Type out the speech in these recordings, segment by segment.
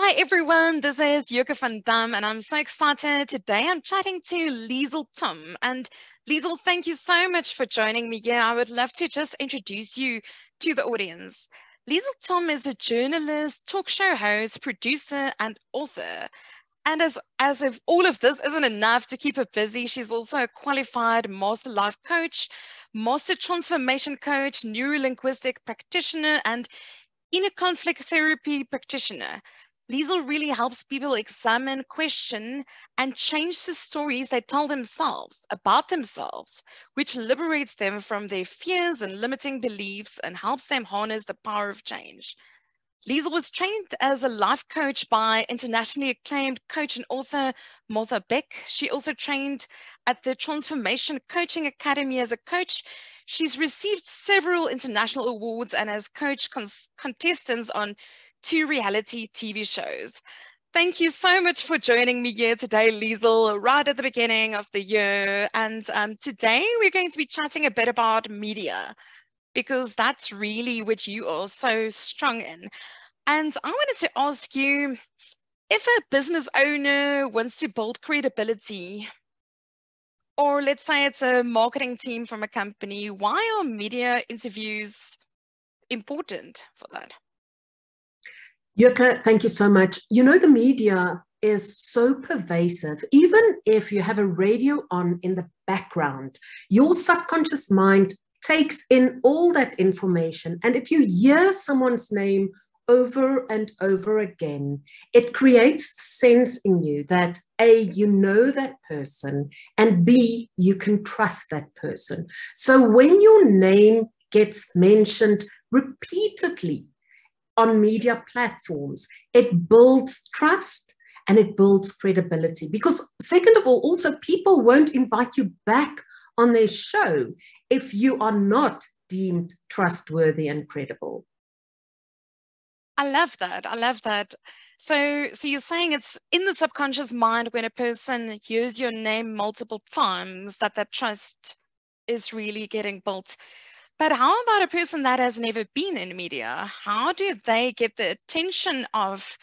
Hi everyone, this is Yoke van Dam and I'm so excited. Today I'm chatting to Liezl Thom. And Liezl, thank you so much for joining me here. I would love to just introduce you to the audience. Liezl Thom is a journalist, talk show host, producer, and author. And as, as if all of this isn't enough to keep her busy, she's also a qualified master life coach, master transformation coach, neurolinguistic practitioner, and inner conflict therapy practitioner. Liezl really helps people examine, question, and change the stories they tell themselves about themselves, which liberates them from their fears and limiting beliefs and helps them harness the power of change. Liezl was trained as a life coach by internationally acclaimed coach and author Martha Beck. She also trained at the Transformation Coaching Academy as a coach. She's received several international awards and has coached contestants on two reality TV shows. Thank you so much for joining me here today, Liezl, right at the beginning of the year. And um, today we're going to be chatting a bit about media because that's really what you are so strong in. And I wanted to ask you if a business owner wants to build credibility, or let's say it's a marketing team from a company, why are media interviews important for that? Yoke, thank you so much. You know, the media is so pervasive. Even if you have a radio on in the background, your subconscious mind takes in all that information. And if you hear someone's name over and over again, it creates the sense in you that A, you know that person, and B, you can trust that person. So when your name gets mentioned repeatedly on media platforms. It builds trust and it builds credibility. Because, second of all, also people won't invite you back on their show if you are not deemed trustworthy and credible. I love that. I love that. So, so you're saying it's in the subconscious mind when a person hears your name multiple times that that trust is really getting built. But how about a person that has never been in media? How do they get the attention of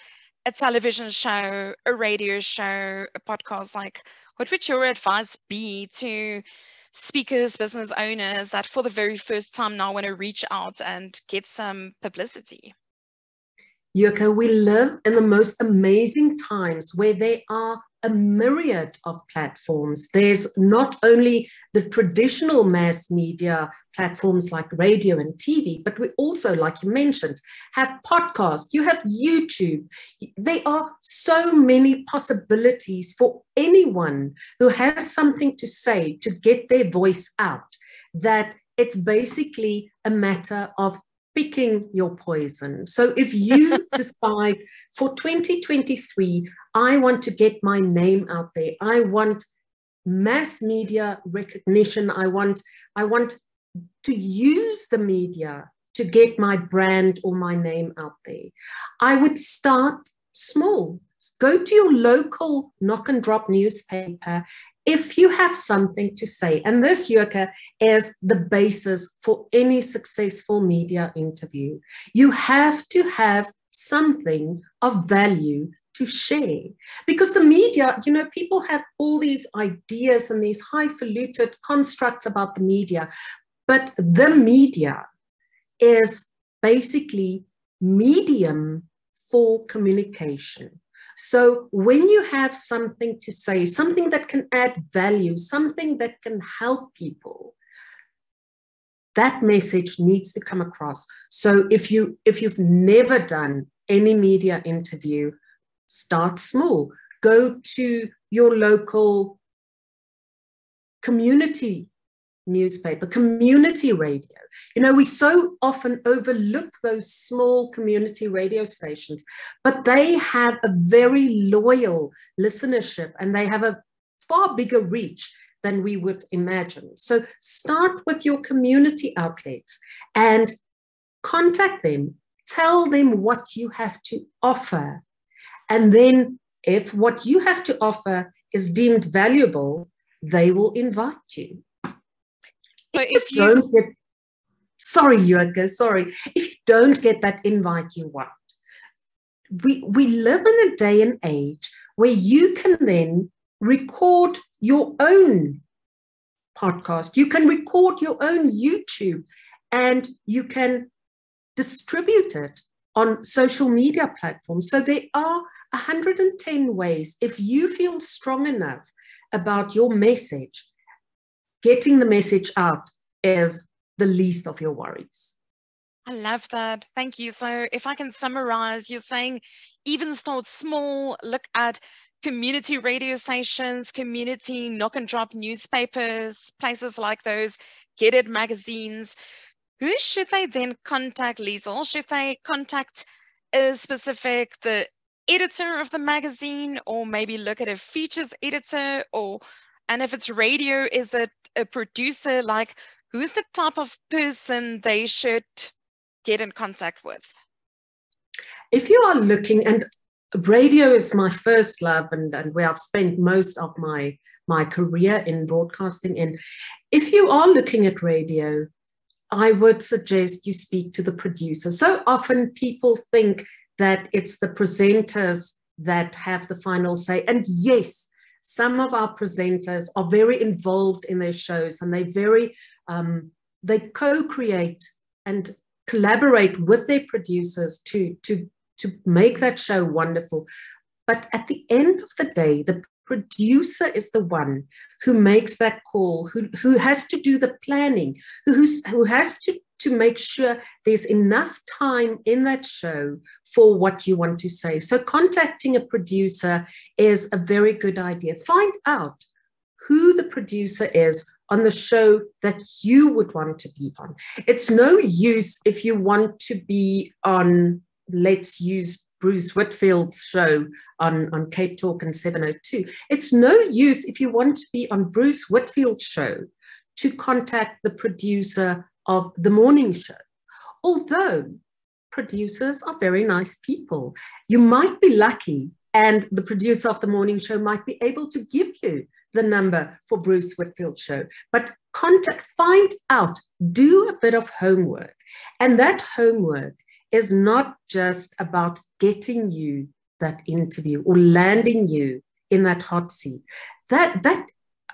a television show, a radio show, a podcast? Like, what would your advice be to speakers, business owners that for the very first time now want to reach out and get some publicity? Yoke, we live in the most amazing times where there are a myriad of platforms. There's not only the traditional mass media platforms like radio and TV, but we also, like you mentioned, have podcasts, you have YouTube. There are so many possibilities for anyone who has something to say to get their voice out that it's basically a matter of picking your poison. So if you decide for 2023, I want to get my name out there, I want mass media recognition, I want, I want to use the media to get my brand or my name out there. I would start small. Go to your local knock and drop newspaper if you have something to say, and this, Yoke, is the basis for any successful media interview, you have to have something of value to share. Because the media, you know, people have all these ideas and these highfalutin constructs about the media, but the media is basically medium for communication. So when you have something to say, something that can add value, something that can help people, that message needs to come across. So if you if you've never done any media interview, start small. Go to your local community newspaper, community radio. You know, we so often overlook those small community radio stations, but they have a very loyal listenership and they have a far bigger reach than we would imagine. So start with your community outlets and contact them, tell them what you have to offer. And then, if what you have to offer is deemed valuable, they will invite you. So if you don't get, sorry, Yoke, sorry, if you don't get that invite you want, we, we live in a day and age where you can then record your own podcast, you can record your own YouTube, and you can distribute it on social media platforms. So there are 110 ways. If you feel strong enough about your message, getting the message out is the least of your worries. I love that. Thank you. So, if I can summarize, you're saying even start small, look at community radio stations, community knock and drop newspapers, places like those, Get It magazines. Who should they then contact, Liezl? Should they contact a specific, the editor of the magazine, or maybe look at a features editor, or and if it's radio, is it a producer? Like, who's the type of person they should get in contact with? If you are looking, and radio is my first love and, and where I've spent most of my, my career in broadcasting. And if you are looking at radio, I would suggest you speak to the producer. So often people think that it's the presenters that have the final say. And yes, some of our presenters are very involved in their shows and they very um, they co-create and collaborate with their producers to to to make that show wonderful. But at the end of the day the producer is the one who makes that call who, who has to do the planning who's, who has to to make sure there's enough time in that show for what you want to say so contacting a producer is a very good idea find out who the producer is on the show that you would want to be on. It's no use if you want to be on, let's use Bruce Whitfield's show on, on Cape Talk and 702. It's no use if you want to be on Bruce Whitfield's show to contact the producer of the morning show. Although producers are very nice people, you might be lucky and the producer of the morning show might be able to give you the number for Bruce Whitfield show. But contact, find out, do a bit of homework. And that homework is not just about getting you that interview or landing you in that hot seat. That that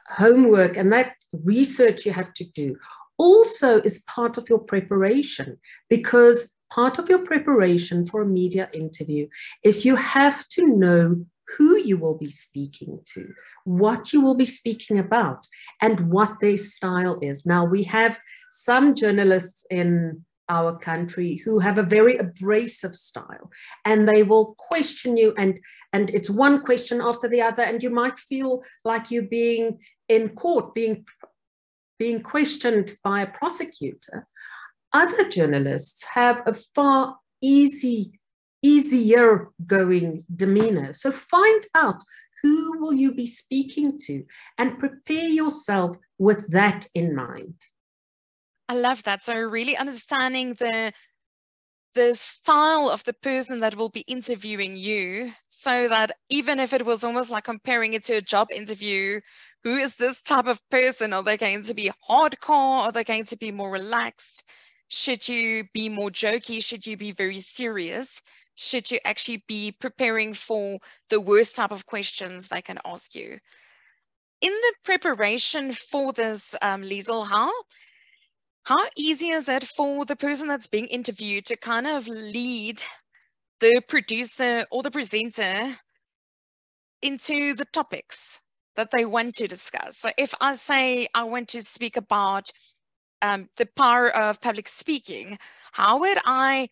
homework and that research you have to do also is part of your preparation because part of your preparation for a media interview is you have to know who you will be speaking to, what you will be speaking about, and what their style is. Now, we have some journalists in our country who have a very abrasive style and they will question you and and it's one question after the other and you might feel like you're being in court being being questioned by a prosecutor other journalists have a far easy, easier going demeanor. So find out who will you be speaking to and prepare yourself with that in mind. I love that. So really understanding the the style of the person that will be interviewing you so that even if it was almost like comparing it to a job interview who is this type of person are they going to be hardcore are they going to be more relaxed should you be more jokey? Should you be very serious? Should you actually be preparing for the worst type of questions they can ask you? In the preparation for this, um, how, how easy is it for the person that's being interviewed to kind of lead the producer or the presenter into the topics that they want to discuss? So if I say I want to speak about um, the power of public speaking, how would I,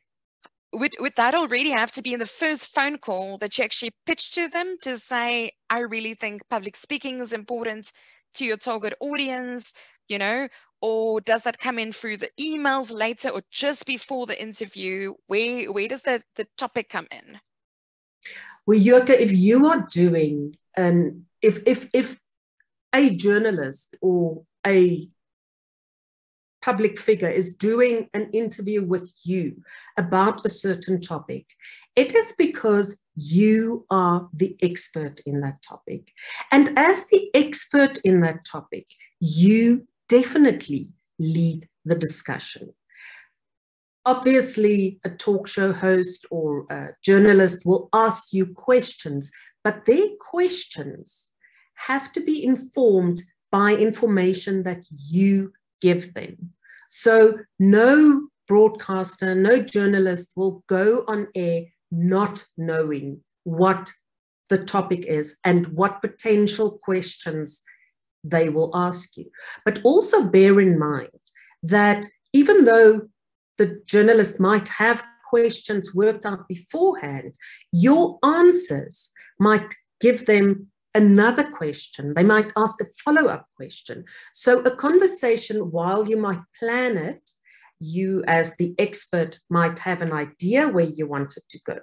would, would that already have to be in the first phone call that you actually pitch to them to say, I really think public speaking is important to your target audience, you know, or does that come in through the emails later or just before the interview? Where, where does the, the topic come in? Well, Yoke, if you are doing, and if, if, if a journalist or a public figure is doing an interview with you about a certain topic, it is because you are the expert in that topic. And as the expert in that topic, you definitely lead the discussion. obviously, a talk show host or a journalist will ask you questions, but their questions have to be informed by information that you give them. So, no broadcaster, no journalist will go on air not knowing what the topic is and what potential questions they will ask you. But also bear in mind that even though the journalist might have questions worked out beforehand, your answers might give them another question. They might ask a follow up question. So, a conversation, while you might plan it, you as the expert might have an idea where you want it to go.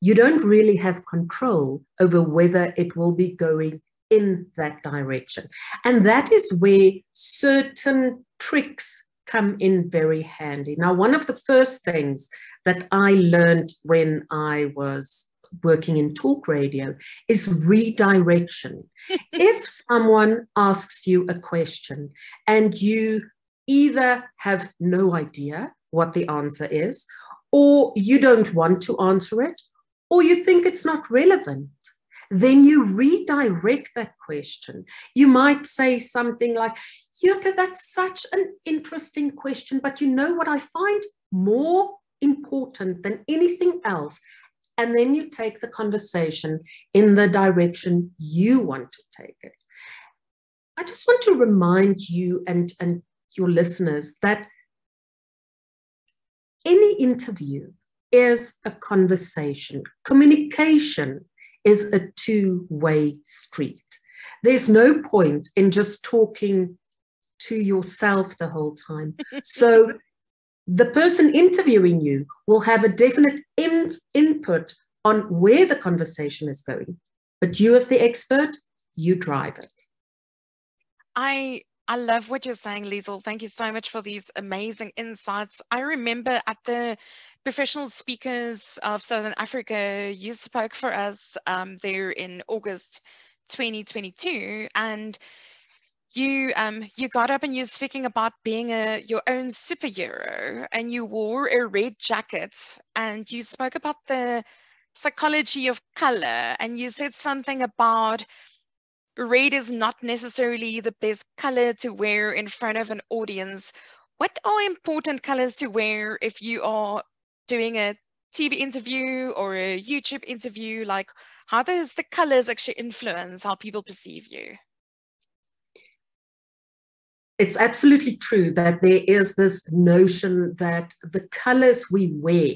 You don't really have control over whether it will be going in that direction. And that is where certain tricks come in very handy. Now, one of the first things that I learned when I was working in talk radio is redirection. if someone asks you a question and you either have no idea what the answer is, or you don't want to answer it, or you think it's not relevant, then you redirect that question. You might say something like, Yoke, that's such an interesting question, but you know what I find more important than anything else? And then you take the conversation in the direction you want to take it. I just want to remind you and, and your listeners that any interview is a conversation. Communication is a two way street. There's no point in just talking to yourself the whole time. So the person interviewing you will have a definite in, input on where the conversation is going. But you, as the expert, you drive it. I I love what you're saying, Liezl. Thank you so much for these amazing insights. I remember at the Professional Speakers of Southern Africa, you spoke for us um, there in August 2022, and you um, you got up and you were speaking about being a your own superhero, and you wore a red jacket, and you spoke about the psychology of color, and you said something about red is not necessarily the best color to wear in front of an audience. What are important colors to wear if you are doing a TV interview or a YouTube interview? Like, how does the colors actually influence how people perceive you? It's absolutely true that there is this notion that the colors we wear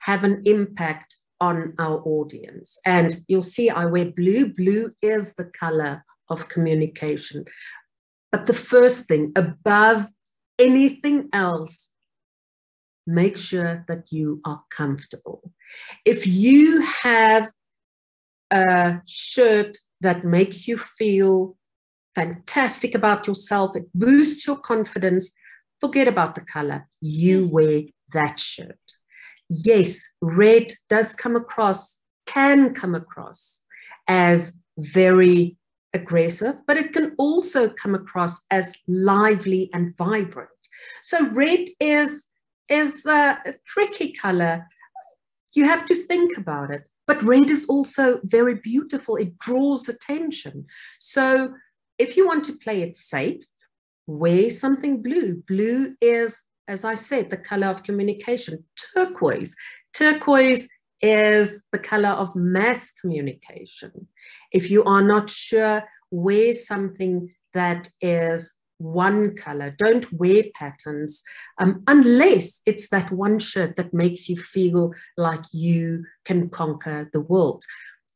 have an impact on our audience. And you'll see I wear blue. Blue is the color of communication. But the first thing, above anything else, make sure that you are comfortable. If you have a shirt that makes you feel fantastic about yourself, it boosts your confidence, forget about the color. You mm. wear that shirt yes, red does come across, can come across as very aggressive, but it can also come across as lively and vibrant. So red is, is a, a tricky color. You have to think about it. But red is also very beautiful. It draws attention. So if you want to play it safe, wear something blue. Blue is as I said, the color of communication. Turquoise. Turquoise is the color of mass communication. If you are not sure, wear something that is one color. Don't wear patterns um, unless it's that one shirt that makes you feel like you can conquer the world.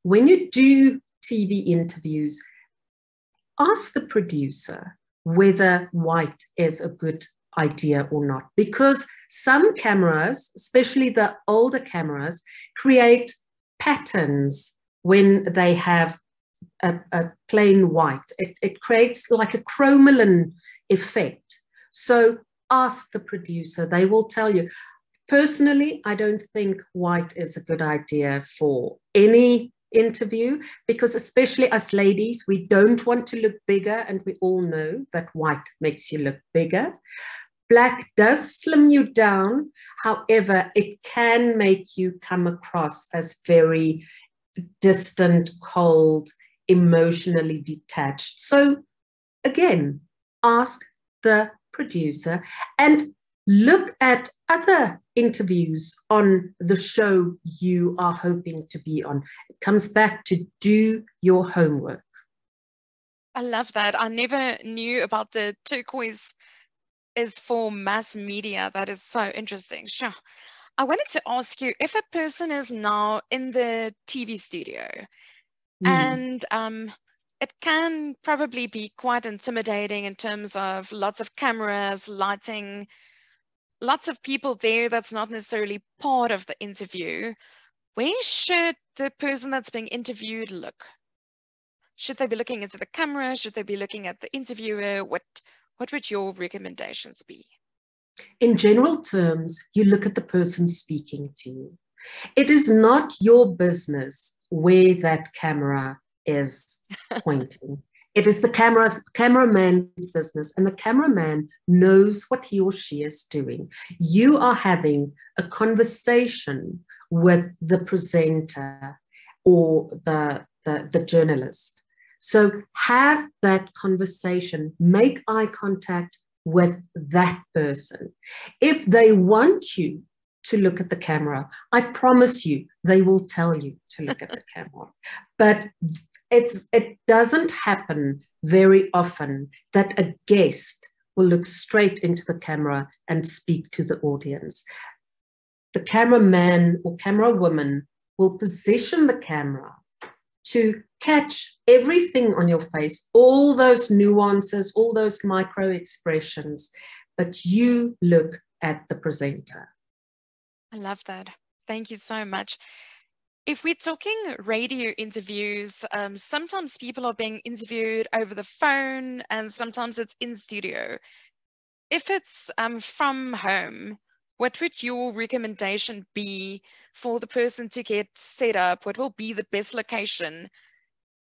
When you do TV interviews, ask the producer whether white is a good idea or not. Because some cameras, especially the older cameras, create patterns when they have a, a plain white. It, it creates like a chromalin effect. So ask the producer, they will tell you. Personally, I don't think white is a good idea for any interview because especially us ladies we don't want to look bigger and we all know that white makes you look bigger Black does slim you down. However, it can make you come across as very distant, cold, emotionally detached. So, again, ask the producer and look at other interviews on the show you are hoping to be on. It comes back to do your homework. I love that. I never knew about the turquoise is for mass media. That is so interesting. Sure. I wanted to ask you if a person is now in the TV studio mm. and um, it can probably be quite intimidating in terms of lots of cameras, lighting, lots of people there that's not necessarily part of the interview. Where should the person that's being interviewed look? Should they be looking into the camera? Should they be looking at the interviewer? What what would your recommendations be? In general terms, you look at the person speaking to you. It is not your business where that camera is pointing. It is the camera's cameraman's business, and the cameraman knows what he or she is doing. You are having a conversation with the presenter or the, the, the journalist. So have that conversation, make eye contact with that person. If they want you to look at the camera, I promise you they will tell you to look at the camera. But it's it doesn't happen very often that a guest will look straight into the camera and speak to the audience. The cameraman or camera woman will position the camera to catch everything on your face, all those nuances, all those micro expressions, but you look at the presenter. I love that. Thank you so much. If we're talking radio interviews, um, sometimes people are being interviewed over the phone and sometimes it's in studio. If it's um, from home, what would your recommendation be for the person to get set up? What will be the best location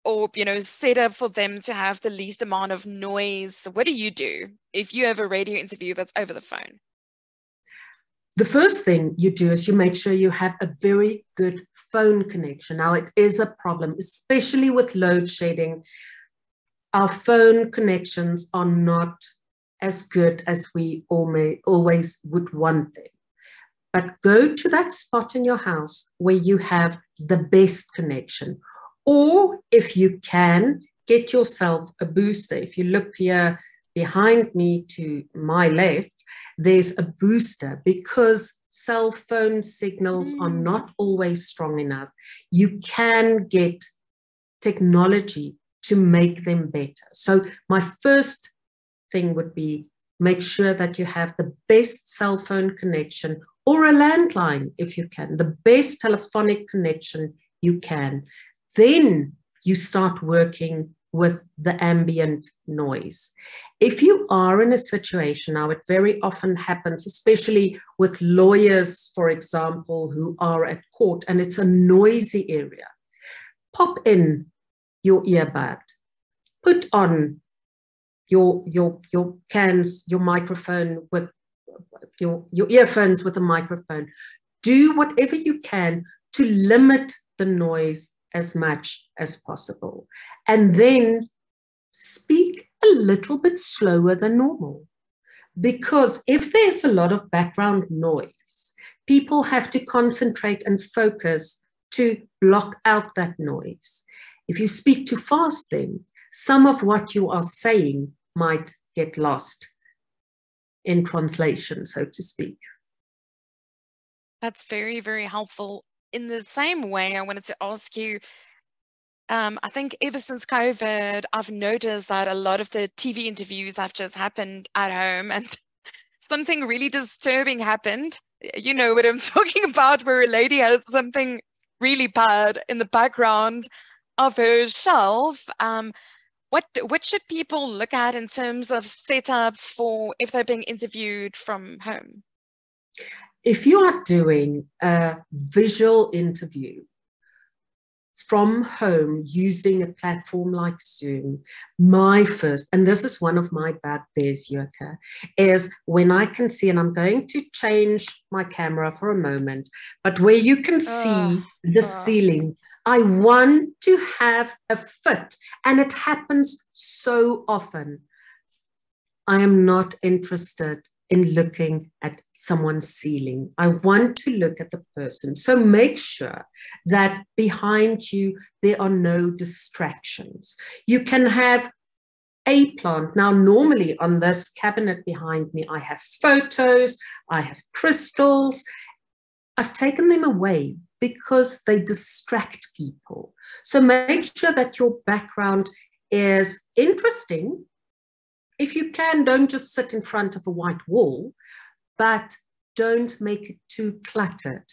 or, you know, set up for them to have the least amount of noise? What do you do if you have a radio interview that's over the phone? The first thing you do is you make sure you have a very good phone connection. Now, it is a problem, especially with load shedding. Our phone connections are not as good as we always would want them. But go to that spot in your house where you have the best connection. Or if you can, get yourself a booster. If you look here behind me to my left, there's a booster because cell phone signals mm. are not always strong enough. You can get technology to make them better. So, my first thing would be make sure that you have the best cell phone connection or a landline if you can, the best telephonic connection you can. Then you start working with the ambient noise. If you are in a situation, now it very often happens, especially with lawyers, for example, who are at court and it's a noisy area, pop in your earbud, put on your your your cans, your microphone with your, your earphones with a microphone. Do whatever you can to limit the noise as much as possible. And then speak a little bit slower than normal. Because if there's a lot of background noise, people have to concentrate and focus to block out that noise. If you speak too fast, then some of what you are saying might get lost in translation, so to speak. That's very, very helpful. In the same way, I wanted to ask you um, I think ever since COVID, I've noticed that a lot of the TV interviews have just happened at home and something really disturbing happened. You know what I'm talking about, where a lady had something really bad in the background of her shelf. Um, what what should people look at in terms of setup for if they're being interviewed from home? If you are doing a visual interview, from home using a platform like Zoom, my first, and this is one of my bugbears, Yoke, is when I can see, and I'm going to change my camera for a moment, but where you can see uh, the uh. ceiling, I want to have a fit, and it happens so often. I am not interested in looking at someone's ceiling. I want to look at the person. So make sure that behind you, there are no distractions. You can have a plant. Now, normally on this cabinet behind me, I have photos, I have crystals. I've taken them away because they distract people. So make sure that your background is interesting if you can, don't just sit in front of a white wall, but don't make it too cluttered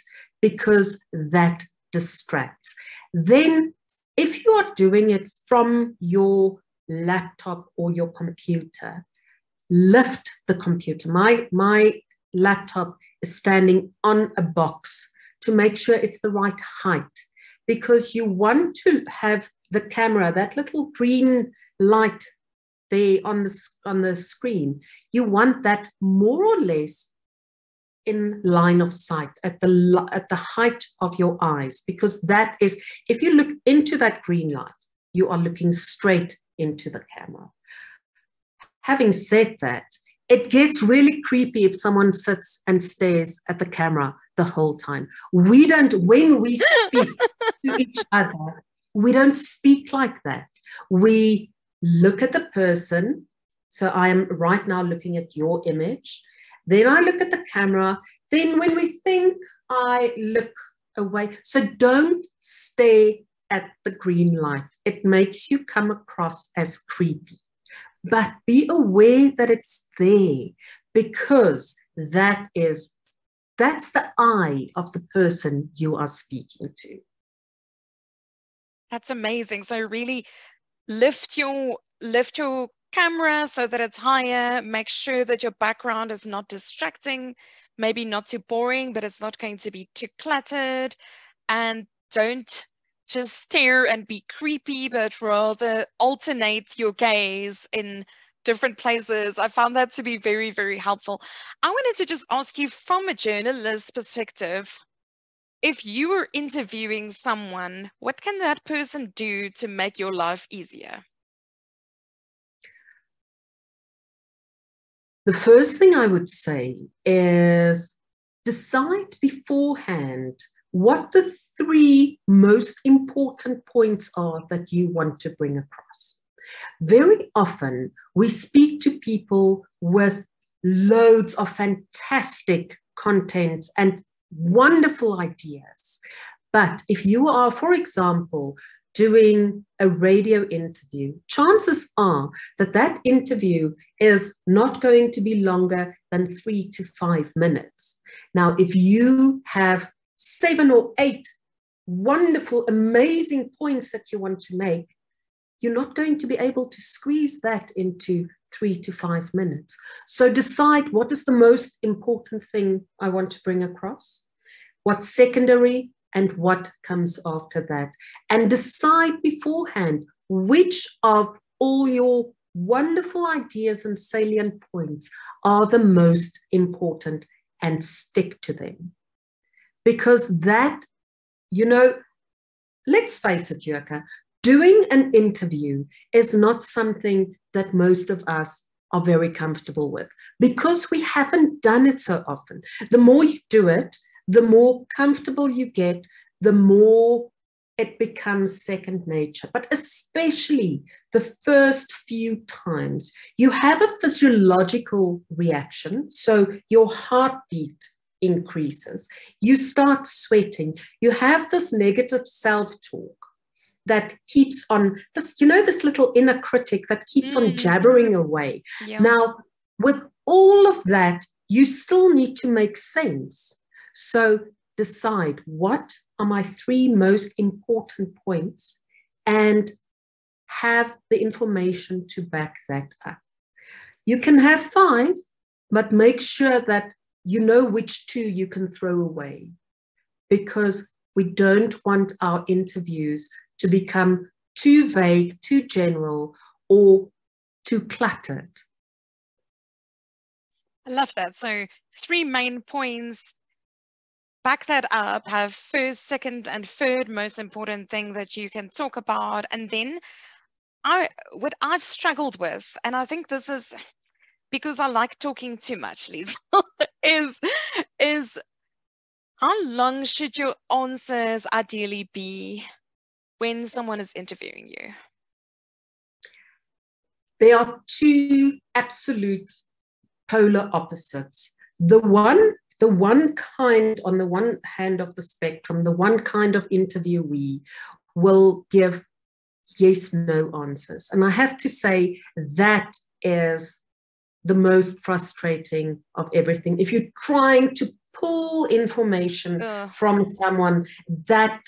because that distracts. Then, if you are doing it from your laptop or your computer, lift the computer. My, my laptop is standing on a box to make sure it's the right height because you want to have the camera, that little green light they on the on the screen. You want that more or less in line of sight at the at the height of your eyes because that is if you look into that green light you are looking straight into the camera. Having said that it gets really creepy if someone sits and stares at the camera the whole time. We don't when we speak to each other we don't speak like that. We look at the person. So I am right now looking at your image. Then I look at the camera. Then when we think, I look away. So don't stay at the green light. It makes you come across as creepy. But be aware that it's there because that is that's the eye of the person you are speaking to. That's amazing. So really lift your lift your camera so that it's higher make sure that your background is not distracting maybe not too boring but it's not going to be too cluttered. And don't just stare and be creepy but rather alternate your gaze in different places. I found that to be very very helpful. I wanted to just ask you from a journalist perspective if you were interviewing someone, what can that person do to make your life easier? The first thing I would say is decide beforehand what the three most important points are that you want to bring across. Very often, we speak to people with loads of fantastic content and wonderful ideas. But if you are, for example, doing a radio interview, chances are that that interview is not going to be longer than three to five minutes. Now, if you have seven or eight wonderful, amazing points that you want to make, you're not going to be able to squeeze that into three to five minutes. So decide what is the most important thing I want to bring across, what's secondary, and what comes after that. And decide beforehand which of all your wonderful ideas and salient points are the most important and stick to them. Because that, you know, let's face it, Yoke, doing an interview is not something that most of us are very comfortable with because we haven't done it so often. The more you do it, the more comfortable you get, the more it becomes second nature. But especially the first few times, you have a physiological reaction. So your heartbeat increases, you start sweating, you have this negative self talk that keeps on this, you know, this little inner critic that keeps mm. on jabbering away. Yeah. Now, with all of that, you still need to make sense. So decide what are my three most important points and have the information to back that up. You can have five, but make sure that you know which two you can throw away because we don't want our interviews to become too vague, too general, or too cluttered. I love that. So, three main points. Back that up, have first, second, and third most important thing that you can talk about. And then I what I've struggled with, and I think this is because I like talking too much, Lisa, is is how long should your answers ideally be when someone is interviewing you? There are two absolute polar opposites. The one, the one kind on the one hand of the spectrum, the one kind of interviewee will give yes, no answers. And I have to say that is the most frustrating of everything. If you're trying to pull information Ugh. from someone, that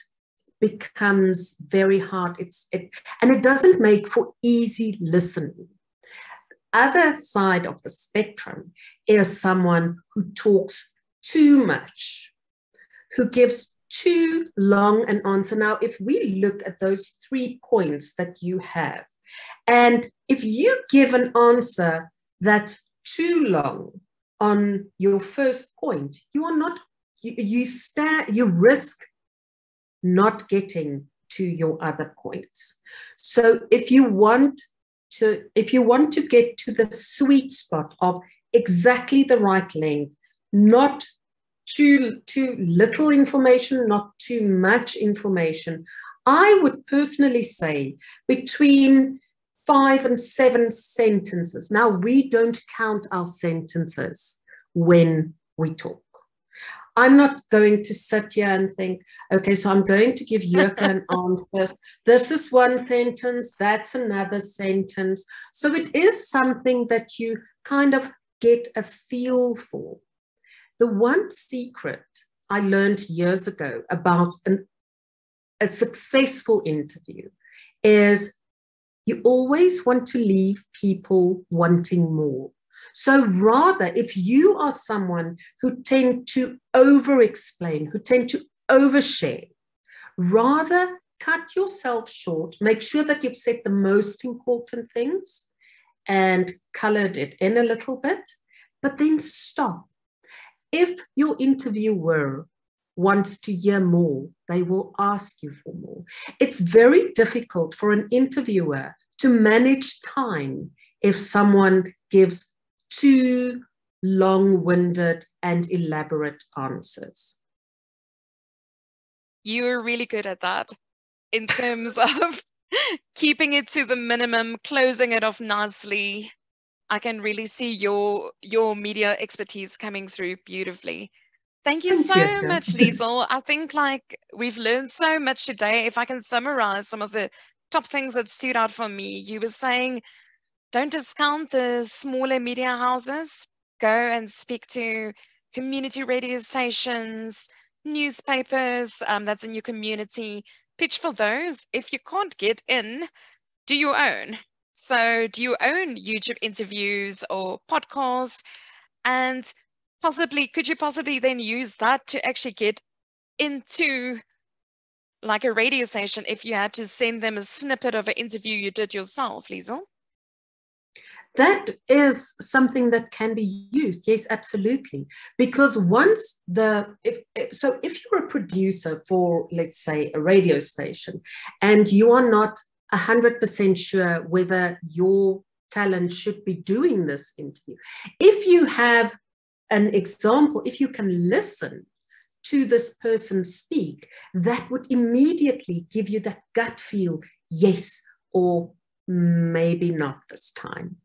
becomes very hard. It's it, and it doesn't make for easy listening. Other side of the spectrum is someone who talks too much, who gives too long an answer. Now, if we look at those three points that you have, and if you give an answer that's too long on your first point, you are not, you, you stand, you risk not getting to your other points. So if you want to, if you want to get to the sweet spot of exactly the right length, not too, too little information, not too much information. I would personally say between five and seven sentences. Now, we don't count our sentences when we talk. I'm not going to sit here and think, okay, so I'm going to give Yoke an answer. This is one sentence, that's another sentence. So it is something that you kind of get a feel for. The one secret I learned years ago about an, a successful interview is you always want to leave people wanting more. So rather, if you are someone who tend to over explain, who tend to overshare, rather cut yourself short, make sure that you've said the most important things and colored it in a little bit, but then stop if your interviewer wants to hear more, they will ask you for more. It's very difficult for an interviewer to manage time if someone gives too long winded and elaborate answers. You're really good at that in terms of keeping it to the minimum, closing it off nicely, I can really see your your media expertise coming through beautifully. Thank you so you. much, Liezl. I think like we've learned so much today. If I can summarize some of the top things that stood out for me, you were saying don't discount the smaller media houses. Go and speak to community radio stations, newspapers um, that's in your community. Pitch for those. If you can't get in, do your own. So, do you own YouTube interviews or podcasts? And possibly, could you possibly then use that to actually get into like a radio station if you had to send them a snippet of an interview you did yourself, Liezl? That is something that can be used. Yes, absolutely. Because once the, if, so if you're a producer for, let's say, a radio station and you are not 100% sure whether your talent should be doing this interview. If you have an example, if you can listen to this person speak, that would immediately give you that gut feel yes, or maybe not this time.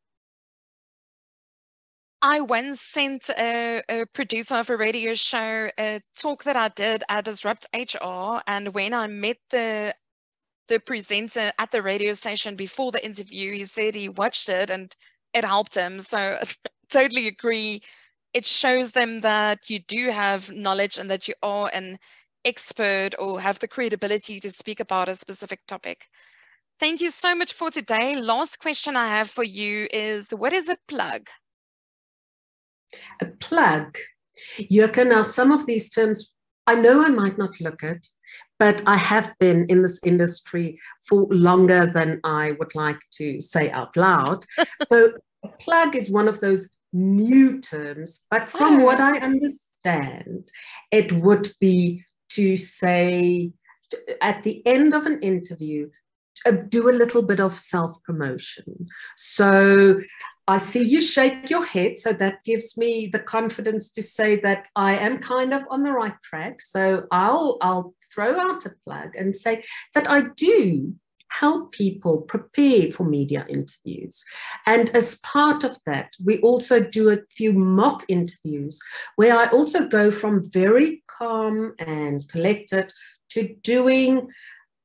I once sent a, a, producer of a radio show a talk that I did at Disrupt HR. And when I met the the presenter at the radio station before the interview, he said he watched it and it helped him. So I totally agree. It shows them that you do have knowledge and that you are an expert or have the credibility to speak about a specific topic. Thank you so much for today. Last question I have for you is what is a plug? A plug. Yoke, now some of these terms, I know I might not look at, but I have been in this industry for longer than I would like to say out loud. so, a plug is one of those new terms, but from oh. what I understand, it would be to say at the end of an interview, uh, do a little bit of self promotion. So I see you shake your head, so that gives me the confidence to say that I am kind of on the right track. So I'll I'll throw out a plug and say that I do help people prepare for media interviews. And as part of that, we also do a few mock interviews where I also go from very calm and collected to doing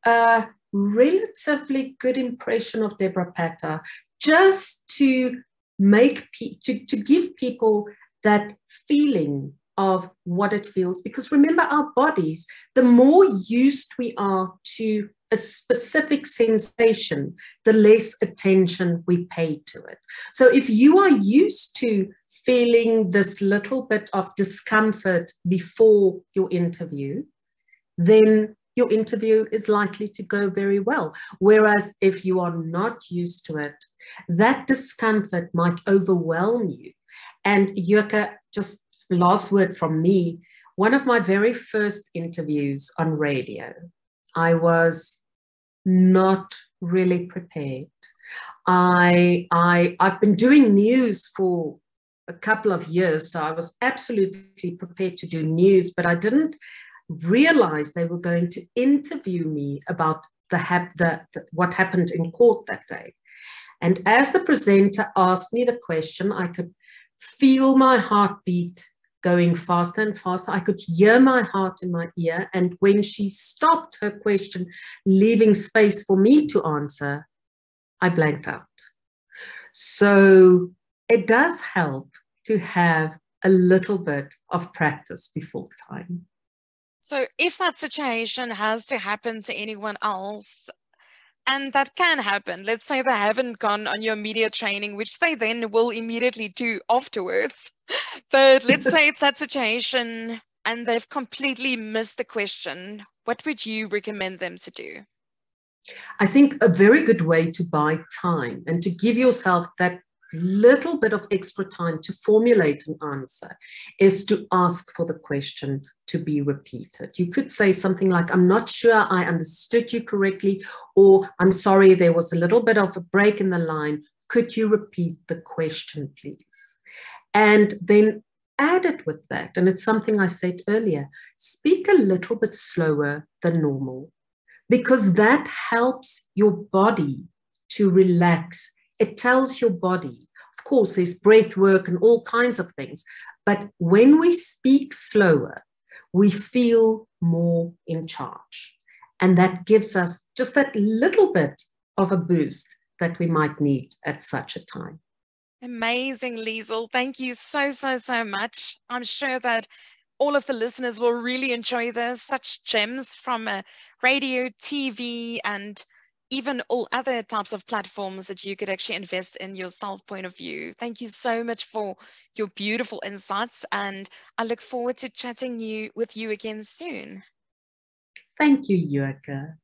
a relatively good impression of Deborah Patta just to make to, to give people that feeling of what it feels. Because remember our bodies the more used we are to a specific sensation the less attention we pay to it. So if you are used to feeling this little bit of discomfort before your interview then your interview is likely to go very well. Whereas if you are not used to it, that discomfort might overwhelm you. And Yoke, just last word from me, one of my very first interviews on radio, I was not really prepared. I, I, I've been doing news for a couple of years, so I was absolutely prepared to do news, but I didn't realized they were going to interview me about the, hap- the, the, what happened in court that day. And as the presenter asked me the question, I could feel my heartbeat going faster and faster. I could hear my heart in my ear. And when she stopped her question, leaving space for me to answer, I blanked out. So it does help to have a little bit of practice before the time. So if that situation has to happen to anyone else, and that can happen, let's say they haven't gone on your media training, which they then will immediately do afterwards. But let's say it's that situation and they've completely missed the question, what would you recommend them to do? I think a very good way to buy time and to give yourself that little bit of extra time to formulate an answer is to ask for the question to be repeated. You could say something like, I'm not sure I understood you correctly, or I'm sorry, there was a little bit of a break in the line. Could you repeat the question, please? And then add it with that. And it's something I said earlier speak a little bit slower than normal because that helps your body to relax it tells your body. Of course, there's breath work and all kinds of things. But when we speak slower, we feel more in charge. And that gives us just that little bit of a boost that we might need at such a time. Amazing, Liezl. Thank you so, so, so much. I'm sure that all of the listeners will really enjoy this. Such gems from a radio, TV, and even all other types of platforms that you could actually invest in yourself point of view. Thank you so much for your beautiful insights and I look forward to chatting you with you again soon. Thank you, Yoke.